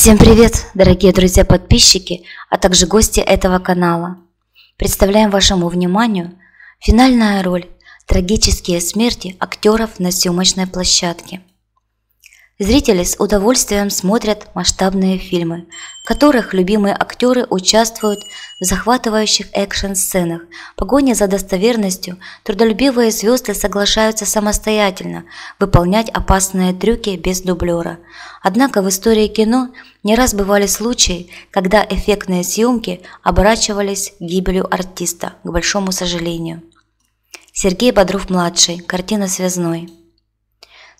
Всем привет, дорогие друзья-подписчики, а также гости этого канала. Представляем вашему вниманию финальная роль «Трагические смерти актеров на съемочной площадке». Зрители с удовольствием смотрят масштабные фильмы, в которых любимые актеры участвуют в захватывающих экшн-сценах. В погоне за достоверностью трудолюбивые звезды соглашаются самостоятельно выполнять опасные трюки без дублера. Однако в истории кино не раз бывали случаи, когда эффектные съемки оборачивались гибелью артиста, к большому сожалению. Сергей Бодров-младший, картина «Связной».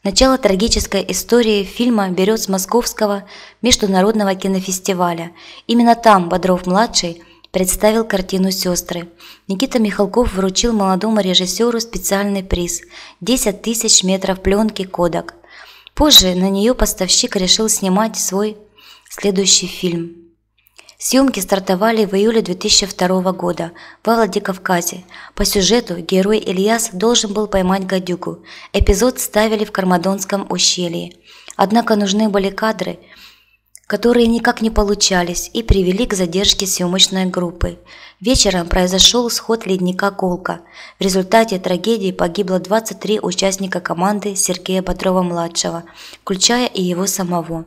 Начало трагической истории фильма берет с Московского международного кинофестиваля. Именно там Бодров-младший представил картину «Сестры». Никита Михалков вручил молодому режиссеру специальный приз – 10 тысяч метров пленки «Кодак». Позже на нее поставщик решил снимать свой следующий фильм – Съемки стартовали в июле 2002 года во Владикавказе. По сюжету герой Ильяс должен был поймать гадюку. Эпизод ставили в Кармадонском ущелье. Однако нужны были кадры, которые никак не получались и привели к задержке съемочной группы. Вечером произошел сход ледника Колка. В результате трагедии погибло 23 участника команды Сергея Бодрова-младшего, включая и его самого.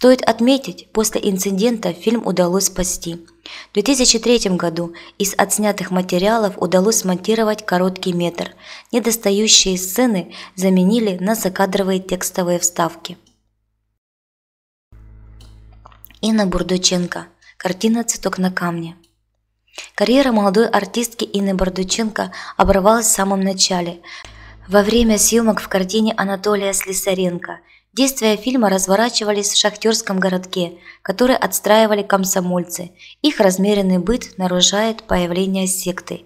Стоит отметить, после инцидента фильм удалось спасти. В 2003 году из отснятых материалов удалось смонтировать короткий метр. Недостающие сцены заменили на закадровые текстовые вставки. Инна Бурдученко. Картина «Цветок на камне». Карьера молодой артистки Инны Бордученко оборвалась в самом начале, во время съемок в картине Анатолия Слесаренко – Действия фильма разворачивались в шахтерском городке, который отстраивали комсомольцы. Их размеренный быт нарушает появление секты.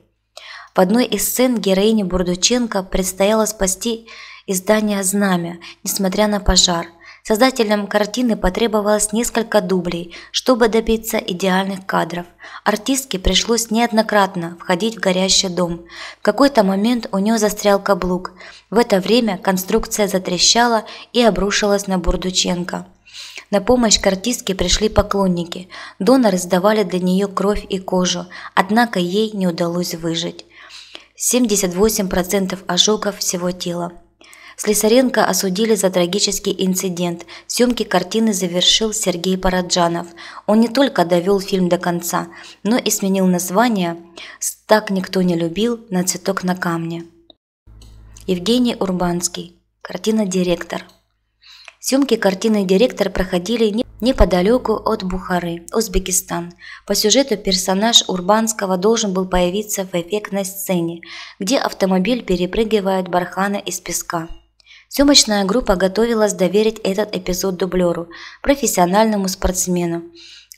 В одной из сцен героине Бурдученко предстояло спасти издание «Знамя», несмотря на пожар – Создателям картины потребовалось несколько дублей, чтобы добиться идеальных кадров. Артистке пришлось неоднократно входить в горящий дом. В какой-то момент у нее застрял каблук. В это время конструкция затрещала и обрушилась на Бурдученко. На помощь к артистке пришли поклонники. Доноры сдавали для нее кровь и кожу, однако ей не удалось выжить. 78% ожогов всего тела. Слесаренко осудили за трагический инцидент. Съемки картины завершил Сергей Параджанов. Он не только довел фильм до конца, но и сменил название «Так никто не любил» на «Цветок на камне». Евгений Урбанский. Картина «Директор». Съемки картины «Директор» проходили неподалеку от Бухары, Узбекистан. По сюжету персонаж Урбанского должен был появиться в эффектной сцене, где автомобиль перепрыгивает барханы из песка. Съемочная группа готовилась доверить этот эпизод дублеру, профессиональному спортсмену.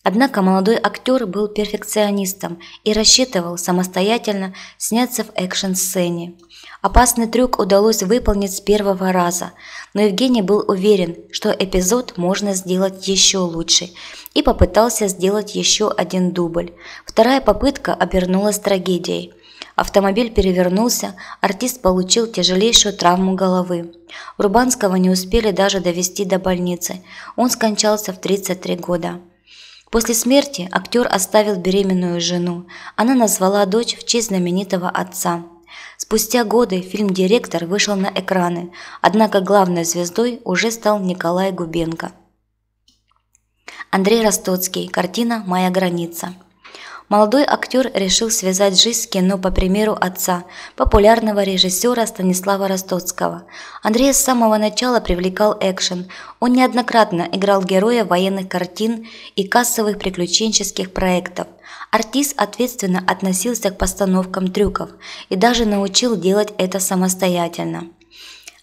Однако молодой актер был перфекционистом и рассчитывал самостоятельно сняться в экшн-сцене. Опасный трюк удалось выполнить с первого раза, но Евгений был уверен, что эпизод можно сделать еще лучше и попытался сделать еще один дубль. Вторая попытка обернулась трагедией. Автомобиль перевернулся, артист получил тяжелейшую травму головы. Урбанского не успели даже довести до больницы. Он скончался в 33 года. После смерти актер оставил беременную жену. Она назвала дочь в честь знаменитого отца. Спустя годы фильм «Директор» вышел на экраны, однако главной звездой уже стал Николай Губенко. Андрей Ростоцкий. Картина «Моя граница». Молодой актер решил связать жизнь с кино по примеру отца, популярного режиссера Станислава Ростоцкого. Андрей с самого начала привлекал экшен. Он неоднократно играл героя военных картин и кассовых приключенческих проектов. Артист ответственно относился к постановкам трюков и даже научил делать это самостоятельно.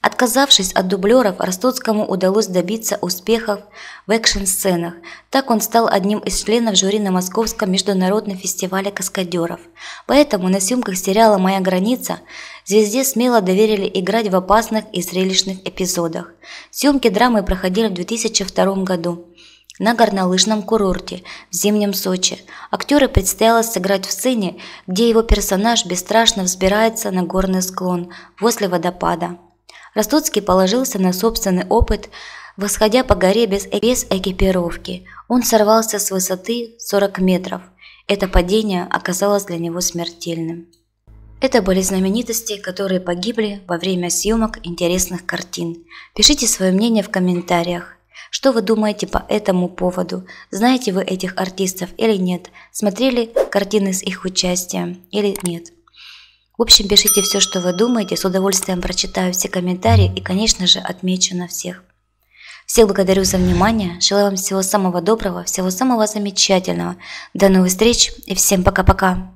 Отказавшись от дублеров, Ростоцкому удалось добиться успехов в экшн-сценах. Так он стал одним из членов жюри на Московском международном фестивале каскадеров. Поэтому на съемках сериала «Моя граница» звезде смело доверили играть в опасных и зрелищных эпизодах. Съемки драмы проходили в 2002 году на горнолыжном курорте в зимнем Сочи. Актеру предстояло сыграть в сцене, где его персонаж бесстрашно взбирается на горный склон возле водопада. Ростоцкий положился на собственный опыт Восходя по горе без, без экипировки, он сорвался с высоты 40 метров. Это падение оказалось для него смертельным. Это были знаменитости, которые погибли во время съемок интересных картин. Пишите свое мнение в комментариях. Что вы думаете по этому поводу? Знаете вы этих артистов или нет? Смотрели картины с их участием или нет? В общем, пишите все, что вы думаете, с удовольствием прочитаю все комментарии и, конечно же, отмечу на всех. Всех благодарю за внимание, желаю вам всего самого доброго, всего самого замечательного. До новых встреч и всем пока-пока.